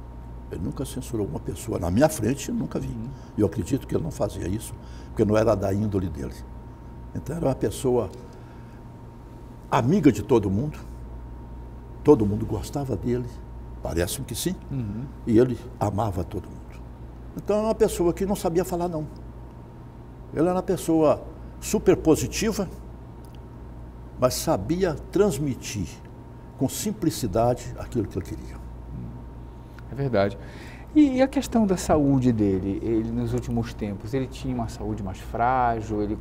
Ele nunca censurou uma pessoa na minha frente, eu nunca vi. Eu acredito que ele não fazia isso, porque não era da índole dele. Então era uma pessoa amiga de todo mundo, todo mundo gostava dele, parece-me que sim, uhum. e ele amava todo mundo. Então é uma pessoa que não sabia falar não. Ele era uma pessoa super positiva, mas sabia transmitir com simplicidade aquilo que ele queria. É verdade. E, a questão da saúde dele, ele nos últimos tempos, ele tinha uma saúde mais frágil, ele,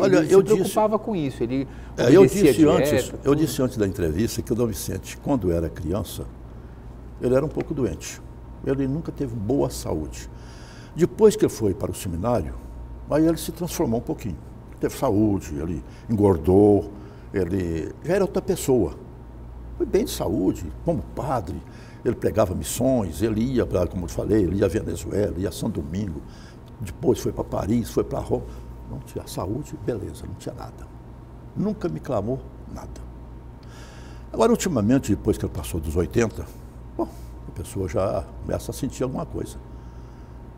Olha, ele eu se preocupava com isso, ele é, eu disse dieta, antes, Eu disse antes da entrevista que o Dom Vicente, quando era criança, ele era um pouco doente. Ele nunca teve boa saúde. Depois que ele foi para o seminário, Aí ele se transformou um pouquinho. Teve saúde, ele engordou, ele já era outra pessoa. Foi bem de saúde, como padre. Ele pregava missões, ele ia para, como eu falei, ele ia a Venezuela, ia a São Domingo. Depois foi para Paris, foi para Roma. Não tinha saúde, beleza, não tinha nada. Nunca me clamou nada. Agora, ultimamente, depois que ele passou dos 80, bom, a pessoa já começa a sentir alguma coisa.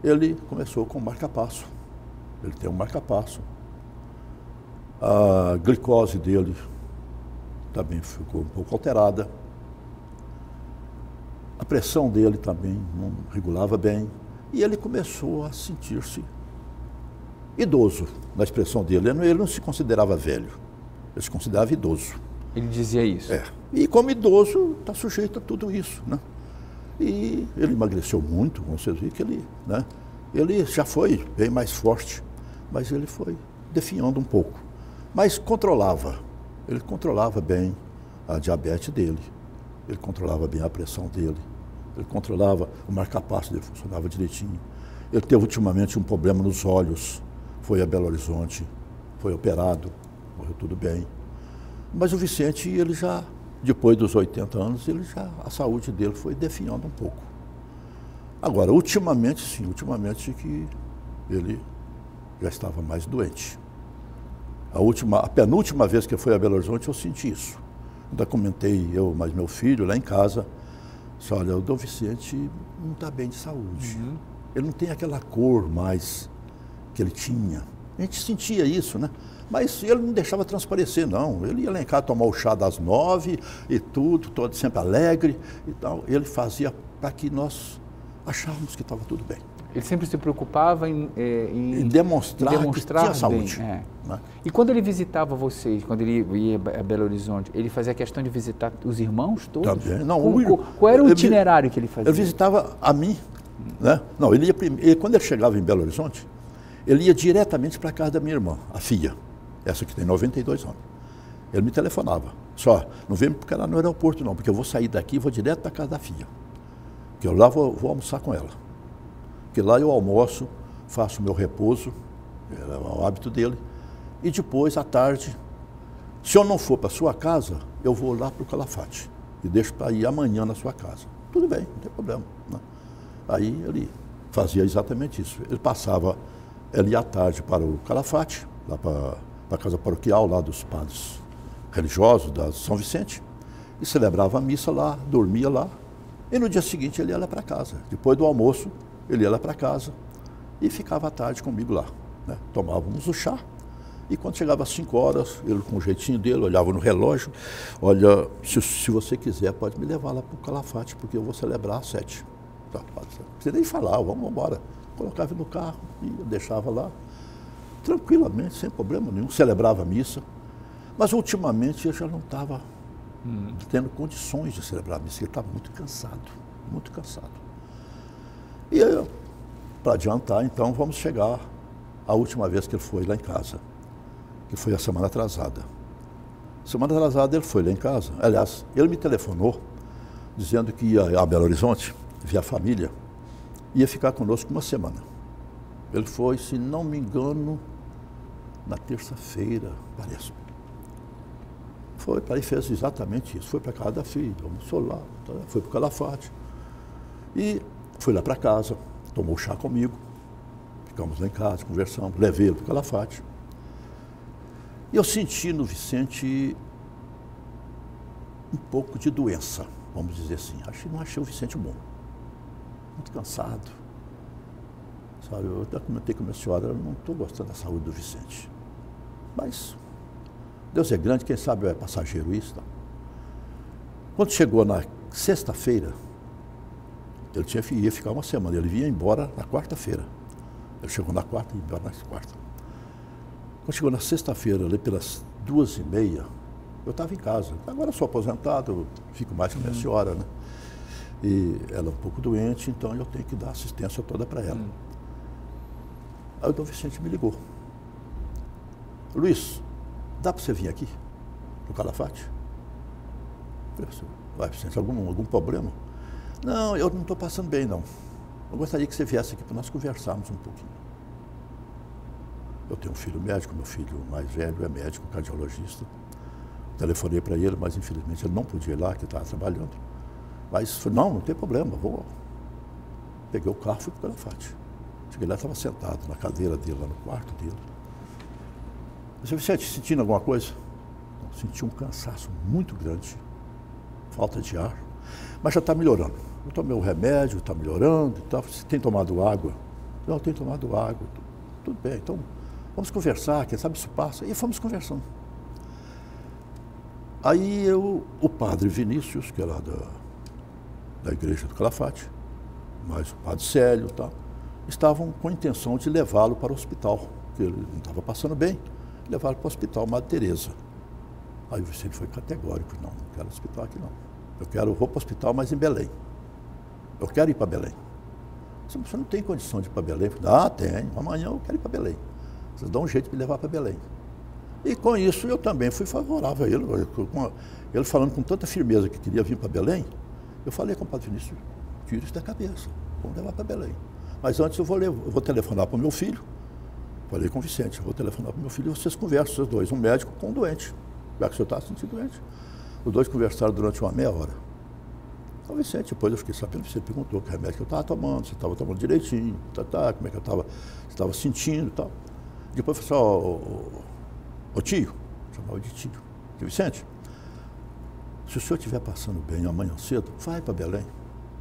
Ele começou com marca-passo ele tem um marca-passo. A glicose dele também ficou um pouco alterada. A pressão dele também não regulava bem. E ele começou a sentir-se idoso na expressão dele. Ele não se considerava velho, ele se considerava idoso. Ele dizia isso? É. E como idoso, está sujeito a tudo isso, né? E ele emagreceu muito, como vocês viram que ele, né? Ele já foi bem mais forte mas ele foi definhando um pouco. Mas controlava, ele controlava bem a diabetes dele, ele controlava bem a pressão dele, ele controlava o marcapasso dele, funcionava direitinho. Ele teve ultimamente um problema nos olhos, foi a Belo Horizonte, foi operado, morreu tudo bem. Mas o Vicente, ele já, depois dos 80 anos, ele já, a saúde dele foi definhando um pouco. Agora, ultimamente, sim, ultimamente que ele já estava mais doente. A, última, a penúltima vez que eu fui a Belo Horizonte, eu senti isso. Ainda comentei, eu, mas meu filho, lá em casa, disse, olha, o Dom Vicente não está bem de saúde. Uhum. Ele não tem aquela cor mais que ele tinha. A gente sentia isso, né? Mas ele não deixava transparecer, não. Ele ia lá em casa tomar o chá das nove e tudo, todo sempre alegre e tal. Ele fazia para que nós achávamos que estava tudo bem. Ele sempre se preocupava em, é, em, em demonstrar, em demonstrar que tinha saúde. É. Né? E quando ele visitava vocês, quando ele ia a Belo Horizonte, ele fazia questão de visitar os irmãos todos? Também. Não, qual, era o itinerário que ele fazia? Ele visitava a mim. Né? Não, ele ia, ele, quando ele chegava em Belo Horizonte, ele ia diretamente para a casa da minha irmã, a Fia, essa que tem 92 anos. Ele me telefonava. Só, não vem porque ela no aeroporto não, porque eu vou sair daqui e vou direto para a casa da Fia. Que eu lá vou, vou almoçar com ela. Porque lá eu almoço, faço meu repouso, é o hábito dele, e depois, à tarde, se eu não for para sua casa, eu vou lá para o Calafate e deixo para ir amanhã na sua casa. Tudo bem, não tem problema. Né? Aí ele fazia exatamente isso. Ele passava, ia à tarde para o Calafate, lá para, para a casa paroquial, lá dos padres religiosos da São Vicente, e celebrava a missa lá, dormia lá, e no dia seguinte ele ia lá para casa. Depois do almoço, ele ia lá para casa e ficava à tarde comigo lá. Né? Tomávamos o chá e quando chegava às 5 horas, ele com o jeitinho dele, olhava no relógio, olha, se, se você quiser pode me levar lá para o Calafate, porque eu vou celebrar às 7. Tá, não precisa nem falar, vamos embora. Colocava no carro e deixava lá, tranquilamente, sem problema nenhum, celebrava a missa. Mas ultimamente eu já não estava hum. tendo condições de celebrar a missa, ele estava muito cansado, muito cansado. E para adiantar, então, vamos chegar à última vez que ele foi lá em casa, que foi a semana atrasada. Semana atrasada ele foi lá em casa. Aliás, ele me telefonou dizendo que ia a Belo Horizonte, via a família, ia ficar conosco uma semana. Ele foi, se não me engano, na terça-feira, parece. Foi para e fez exatamente isso. Foi para casa da filha, almoçou lá, tá? foi para o Calafate. E Fui lá para casa, tomou chá comigo, ficamos lá em casa, conversamos, levei ele para o Calafate. E eu senti no Vicente um pouco de doença, vamos dizer assim. Achei, não achei o Vicente bom. Muito cansado. Sabe, eu até comentei com a minha senhora, não estou gostando da saúde do Vicente. Mas Deus é grande, quem sabe é passageiro isso. Tá? Quando chegou na sexta-feira, ele tinha, ia ficar uma semana, ele vinha embora na quarta-feira. Ele chegou na quarta e ia embora na quarta. Quando chegou na sexta-feira, ali pelas duas e meia, eu estava em casa. Agora sou aposentado, fico mais com a minha uhum. senhora, né? E ela é um pouco doente, então eu tenho que dar assistência toda para ela. Uhum. Aí o Dom Vicente me ligou. Luiz, dá para você vir aqui, no Calafate? Eu falei, vai, Vicente, algum, algum problema? Não, eu não estou passando bem, não. Eu gostaria que você viesse aqui para nós conversarmos um pouquinho. Eu tenho um filho médico, meu filho mais velho é médico, cardiologista. Telefonei para ele, mas infelizmente ele não podia ir lá, que estava trabalhando. Mas falei, não, não tem problema, vou. Peguei o carro e fui para o Calafate. Cheguei lá, estava sentado na cadeira dele, lá no quarto dele. Eu disse, Vicente, sentindo alguma coisa? senti um cansaço muito grande, falta de ar, mas já está melhorando. Eu tomei um remédio, está melhorando tal. Você tem tomado água? Não, tenho tomado água. Tudo bem, então vamos conversar, quem sabe isso passa. E fomos conversando. Aí eu, o padre Vinícius, que é lá da, da igreja do Calafate, mais o padre Célio e tal, estavam com a intenção de levá-lo para o hospital, porque ele não estava passando bem, levaram para o hospital Madre Teresa. Aí o Vicente foi categórico, não, não quero hospital aqui não. Eu quero, vou para o hospital, mas em Belém. Eu quero ir para Belém. Você não tem condição de ir para Belém? Ah, tenho. Amanhã eu quero ir para Belém. Vocês dão um jeito de me levar para Belém. E com isso eu também fui favorável a ele. Ele falando com tanta firmeza que queria vir para Belém, eu falei com o Padre Vinícius, tira isso da cabeça, vamos levar para Belém. Mas antes eu vou, levar, eu vou telefonar para o meu filho, falei com o Vicente, vou telefonar para o meu filho e vocês conversam, vocês dois, um médico com um doente, já que o senhor está se sentindo doente. Os dois conversaram durante uma meia hora. Então, Vicente, depois eu fiquei sabendo, você perguntou que remédio que eu estava tomando, se estava tomando direitinho, tá, tá, como é que eu estava sentindo e tal. Depois eu falei assim, ó, oh, tio, chamava de tio, tio Vicente, se o senhor estiver passando bem amanhã cedo, vai para Belém.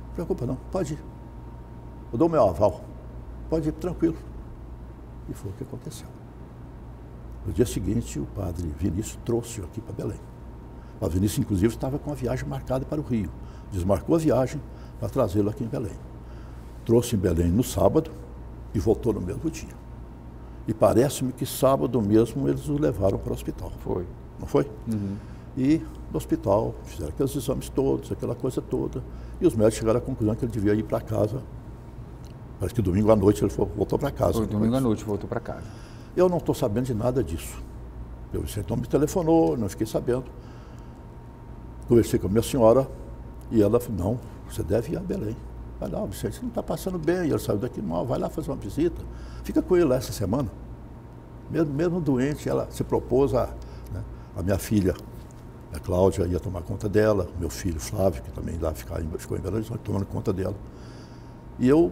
Não preocupa não, pode ir. Eu dou meu aval. Pode ir tranquilo. E foi o que aconteceu. No dia seguinte, o padre Vinícius trouxe-o aqui para Belém. A Vinícius, inclusive, estava com a viagem marcada para o Rio. Desmarcou a viagem para trazê-lo aqui em Belém. trouxe em Belém no sábado e voltou no mesmo dia. E parece-me que sábado mesmo eles o levaram para o hospital. Foi. Não foi? Uhum. E no hospital fizeram aqueles exames todos, aquela coisa toda. E os médicos chegaram à conclusão que ele devia ir para casa. Parece que domingo à noite ele voltou para casa. Foi domingo à noite, voltou para casa. Eu não estou sabendo de nada disso. Eu, então me telefonou, não fiquei sabendo. Conversei com a minha senhora e ela falou, não, você deve ir a Belém. Vai lá, Vicente, você não está passando bem. Ele saiu daqui, não, vai lá fazer uma visita. Fica com ele lá essa semana. Mesmo, mesmo doente, ela se propôs a. Né, a minha filha, a Cláudia, ia tomar conta dela, meu filho Flávio, que também lá ficou em Belo Horizonte, tomando conta dela. E eu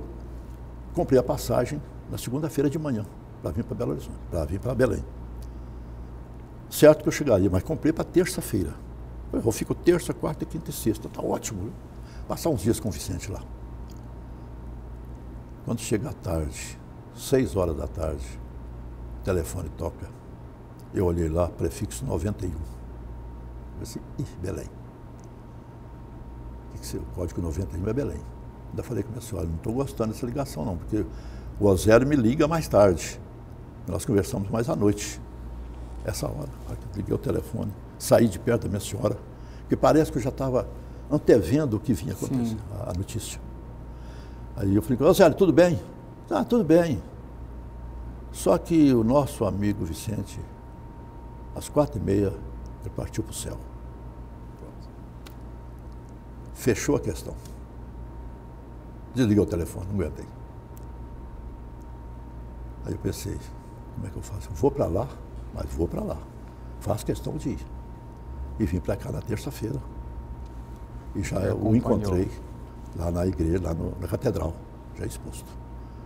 comprei a passagem na segunda-feira de manhã para vir para Belo Horizonte, para vir para Belém. Certo que eu chegaria, mas comprei para terça-feira. Eu fico terça, quarta, quinta e sexta. Está ótimo. Viu? Passar uns dias com o Vicente lá. Quando chega a tarde, seis horas da tarde, o telefone toca. Eu olhei lá, prefixo 91. Eu disse, ih, Belém. O que que o código 91 é Belém. Ainda falei com a senhora, não estou gostando dessa ligação não, porque o Ozélio me liga mais tarde. Nós conversamos mais à noite. Essa hora, liguei o telefone, saí de perto da minha senhora, porque parece que eu já estava antevendo o que vinha acontecer, a, a notícia. Aí eu falei, Ozélio, tudo bem? Ah, tudo bem. Só que o nosso amigo Vicente, às quatro e meia, ele partiu para o céu. Fechou a questão. Desliguei o telefone, não aguentei. Aí eu pensei, como é que eu faço? Eu vou para lá, mas vou para lá. Faço questão de ir. E vim para cá na terça-feira. E já eu o encontrei lá na igreja, lá no, na catedral, já exposto.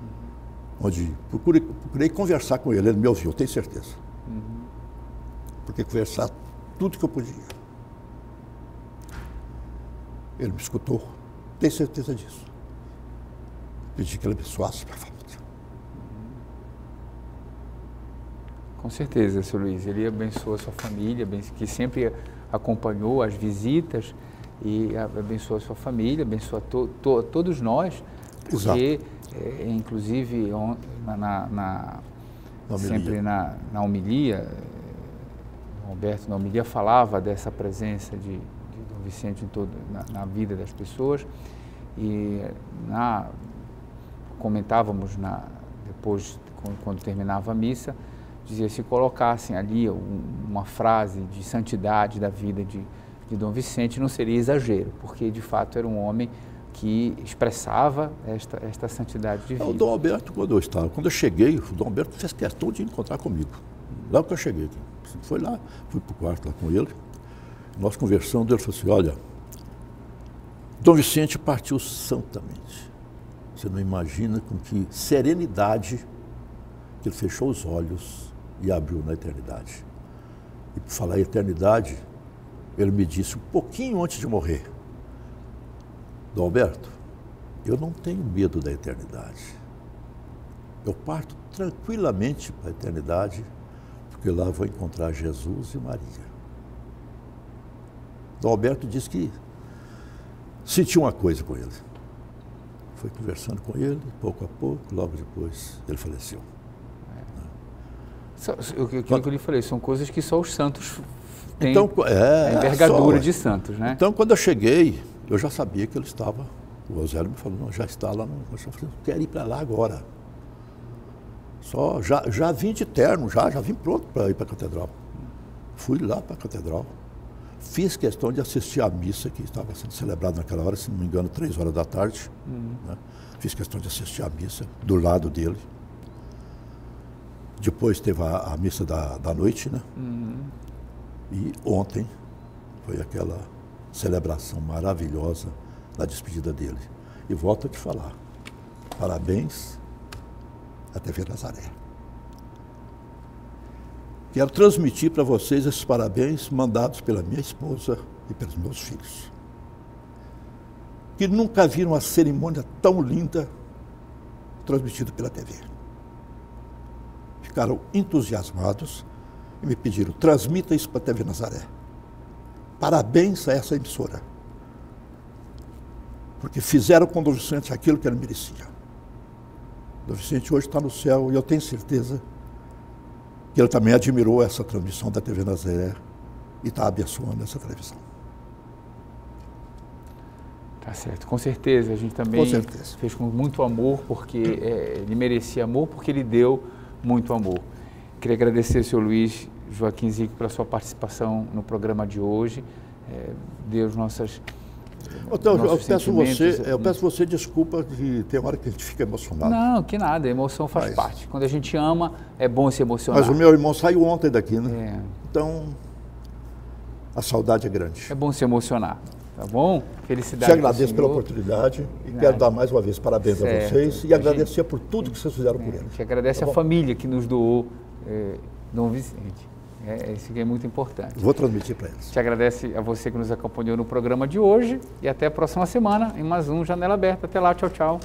Uhum. Onde procurei, procurei, conversar com ele, ele me ouviu, tenho certeza. Uhum. Porque conversar tudo que eu podia. Ele me escutou, tenho certeza disso. Pedi que ele abençoasse para falar. Com certeza, seu Luiz. Ele abençoa a sua família, que sempre acompanhou as visitas e abençoa a sua família, abençoa to, to, todos nós, porque, é, inclusive, on, na, na, na sempre na, na homilia, Roberto na homilia falava dessa presença de, de Dom Vicente em todo, na, na, vida das pessoas. E na, comentávamos na, depois, quando terminava a missa, dizia se colocassem ali uma frase de santidade da vida de, de Dom Vicente não seria exagero, porque de fato era um homem que expressava esta, esta santidade de vida. É, o Dom Alberto, quando eu estava, quando eu cheguei, o Dom Alberto fez questão de encontrar comigo. Logo que eu cheguei aqui. Foi lá, fui para o quarto lá com ele, nós conversando, ele falou assim, olha, Dom Vicente partiu santamente. Você não imagina com que serenidade que ele fechou os olhos e abriu na eternidade. E por falar em eternidade, ele me disse um pouquinho antes de morrer: Dom Alberto, eu não tenho medo da eternidade. Eu parto tranquilamente para a eternidade, porque lá vou encontrar Jesus e Maria. Dom Alberto disse que sentiu uma coisa com ele. Foi conversando com ele, pouco a pouco, logo depois ele faleceu. Aquilo que eu lhe falei, são coisas que só os santos têm então, é, a envergadura só, de santos, né? Então, quando eu cheguei, eu já sabia que ele estava, o Osélio me falou, não, já está lá, no, eu falei, quero ir para lá agora. Só, já, já vim de terno, já, já vim pronto para ir para a catedral. Fui lá para a catedral, fiz questão de assistir à missa que estava sendo celebrada naquela hora, se não me engano, três horas da tarde. Uhum. Né? Fiz questão de assistir à missa do lado dele. Depois teve a, a missa da, da noite, né? Uhum. E ontem foi aquela celebração maravilhosa da despedida dele. E volto a te falar, parabéns à TV Nazaré. Quero transmitir para vocês esses parabéns mandados pela minha esposa e pelos meus filhos. Que nunca viram uma cerimônia tão linda transmitida pela TV ficaram entusiasmados e me pediram: transmita isso para a TV Nazaré. Parabéns a essa emissora. Porque fizeram com o Vicente aquilo que ele merecia. Dom Vicente hoje está no céu e eu tenho certeza que ele também admirou essa transmissão da TV Nazaré e está abençoando essa televisão. Tá certo, com certeza. A gente também fez com muito amor, porque é, ele merecia amor, porque ele deu muito amor. Queria agradecer ao senhor Luiz Joaquim Zico pela sua participação no programa de hoje. É, Deus nossas. Então, eu, peço você, eu peço você desculpa de ter hora que a gente fica emocionado. Não, que nada, a emoção faz Mas, parte. Quando a gente ama, é bom se emocionar. Mas o meu irmão saiu ontem daqui, né? É. Então, a saudade é grande. É bom se emocionar. Tá bom? Felicidade. Te agradeço pela oportunidade e quero dar mais uma vez parabéns certo. a vocês e a agradecer gente, por tudo que vocês fizeram por ele. A gente agradece tá a família que nos doou eh, Dom Vicente. É, isso que é muito importante. Vou transmitir para eles. Te agradece a você que nos acompanhou no programa de hoje e até a próxima semana em mais um Janela Aberta. Até lá, tchau, tchau.